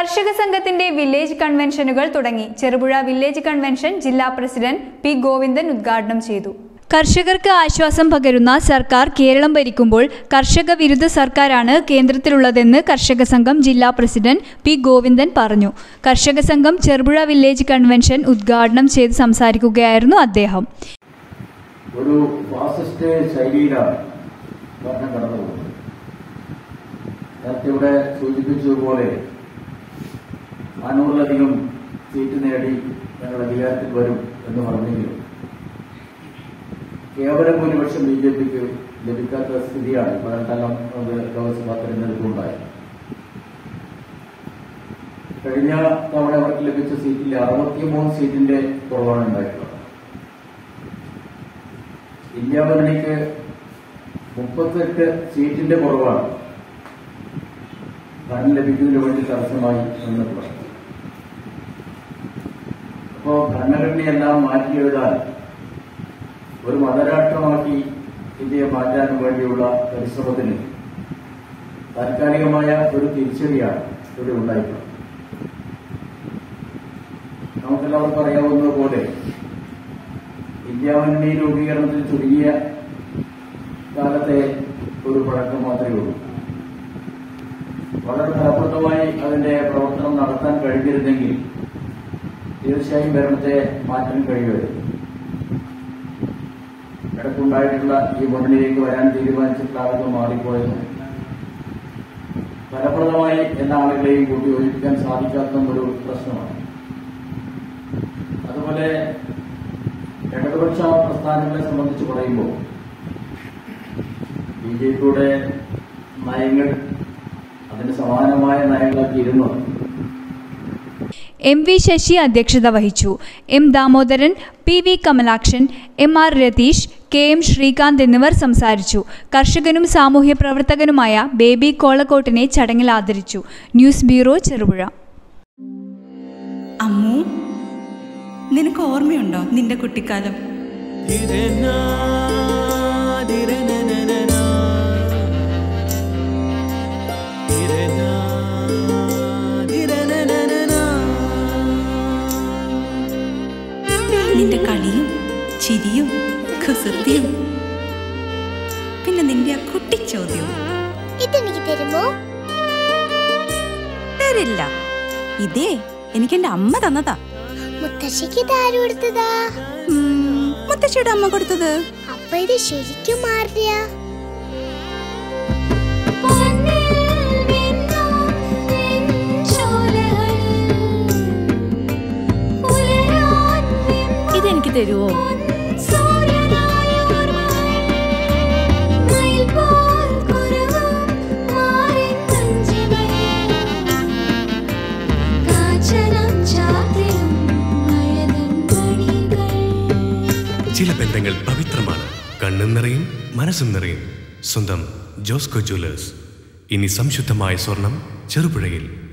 കർഷക സംഘത്തിന്റെ വില്ലേജ് കൺവെൻഷനുകൾ തുടങ്ങി. ചെറുപുഴ വില്ലേജ് കൺവെൻഷൻ ജില്ലാ പ്രസിഡന്റ് പി ഗോവിന്ദൻ ഉദ്ഘാടനം ചെയ്തു. കർഷകർക്ക് ആശ്വാസം പകരുന്ന സർക്കാർ കേരളം ഭരിക്കുമ്പോൾ കർഷക വിരുദ്ധ സർക്കാരാണ് കേന്ദ്രത്തിലുള്ളതെന്ന് കർഷക സംഘം ജില്ലാ പ്രസിഡന്റ് പി ഗോവിന്ദൻ പറഞ്ഞു. കർഷക സംഘം ചെറുപുഴ വില്ലേജ് കൺവെൻഷൻ ഉദ്ഘാടനം ചെയ്ത് സംസാരിക്കുകയായിരുന്നു അദ്ദേഹം. ഒരു ഫാസിസ്റ്റ് ശൈലിയിലാണ് ഭരണം കടന്നുപോകുന്നത് നേരത്തെ ഇവിടെ സൂചിപ്പിച്ചതുപോലെ നാനൂറിലധികം സീറ്റ് നേടി ഞങ്ങൾ അധികാരത്തിൽ വരും എന്ന് പറഞ്ഞെങ്കിലും കേവല ഭൂരിപക്ഷം ബി ജെ പിക്ക് ലഭിക്കാത്ത സ്ഥിതിയാണ് പതിനെട്ടാം ലോക്സഭാ തെരഞ്ഞെടുപ്പുണ്ടായത്. കഴിഞ്ഞ തവണ അവർക്ക് ലഭിച്ച സീറ്റിൽ അറുപത്തിമൂന്ന് സീറ്റിന്റെ കുറവാണ് ഉണ്ടായിട്ടുള്ളത്. ഇന്ത്യ മുന്നണിക്ക് മുപ്പത്തെട്ട് സീറ്റിന്റെ കുറവാണ്. ഭരണം ലഭിക്കുന്നതിന് വേണ്ടി തടസ്സമായി നിന്നിട്ടുള്ളത് ഭരണഘടനയെല്ലാം മാറ്റിയെഴുതാൻ ഒരു മതരാഷ്ട്രമാക്കി ഇന്ത്യയെ മാറ്റാൻ വേണ്ടിയുള്ള പരിശ്രമത്തിന് താൽക്കാലികമായ ഒരു തിരിച്ചടിയാണ് ഇവിടെ ഉണ്ടായിട്ടുള്ളത്. നമുക്കെല്ലാവർക്കും അറിയാവുന്നതുപോലെ ഇന്ത്യ മുന്നണി രൂപീകരണത്തിൽ ചുരുങ്ങിയ കാലത്തെ ഒരു പഴക്കം മാത്രമേ ഉള്ളൂ. വളരെ ഫലപ്രദമായി അതിന്റെ പ്രവർത്തനം നടത്താൻ കഴിഞ്ഞിരുന്നെങ്കിൽ തീർച്ചയായും ഭരണത്തെ മാറ്റാൻ കഴിയുമായിരുന്നു ഇടക്കുണ്ടായിട്ടുള്ള ഈ മുന്നണിയിലേക്ക് വരാൻ തീരുമാനിച്ചിട്ടുള്ള ആളുകൾ മാറിപ്പോയെന്ന്. ഫലപ്രദമായി എല്ലാ ആളുകളെയും കൂട്ടി ഒഴിപ്പിക്കാൻ സാധിക്കാത്ത ഒരു പ്രശ്നമാണ്. അതുപോലെ ഇടതുപക്ഷ പ്രസ്ഥാനങ്ങളെ സംബന്ധിച്ച് പറയുമ്പോൾ ബി ജെ പിയുടെ നയങ്ങൾ അതിന് സമാനമായ നയങ്ങളൊക്കെ ഇരുന്നു എം വി ശശി അധ്യക്ഷത വഹിച്ചു. M Damodaran P V Kamalakshan M R Ratheesh K M Sreekanth എന്നിവർ സംസാരിച്ചു. കർഷകനും സാമൂഹ്യ പ്രവർത്തകനുമായ ബേബി കോളക്കോട്ടിനെ ചടങ്ങിൽ ആദരിച്ചു. News bureau Cherupuzha. അമ്മു നിനക്ക് ഓർമ്മയുണ്ടോ നിന്റെ കുട്ടിക്കാലം? ചിരിയും കുസൃതിയും. പിന്നെ നിന്റെ ആ കുട്ടിച്ചോദ്യവും ഇതെനിക്ക് തരുമോ? തരില്ല. ഇതേ എനിക്ക് എന്റെ അമ്മ തന്നതാ. മുത്തശ്ശിക്ക് ഇത് കൊടുത്തതാ? മുത്തശ്ശിയുടെ അമ്മ കൊടുത്തത്. അപ്പൊ ഇത് ശരിക്കും മാറിയ ഇതെനിക്ക് തരുവോ? ചില ബന്ധങ്ങൾ പവിത്രമാണ്. കണ്ണും നിറയും മനസ്സും നിറയും. സ്വന്തം ജോസ്കോ ജ്വല്ലേഴ്സ്. ഇനി സംശുദ്ധമായ സ്വർണം ചെറുപുഴയിൽ.